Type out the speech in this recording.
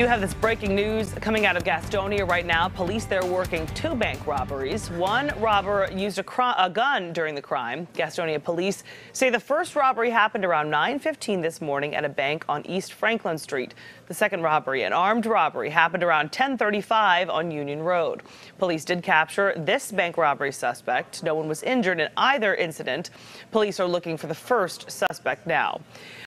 You have this breaking news coming out of Gastonia right now. Police there working two bank robberies. One robber used a, a, gun during the crime. Gastonia police say the first robbery happened around 9:15 this morning at a bank on East Franklin Street. The second robbery, an armed robbery, happened around 10:35 on Union Road. Police did capture this bank robbery suspect. No one was injured in either incident. Police are looking for the first suspect now.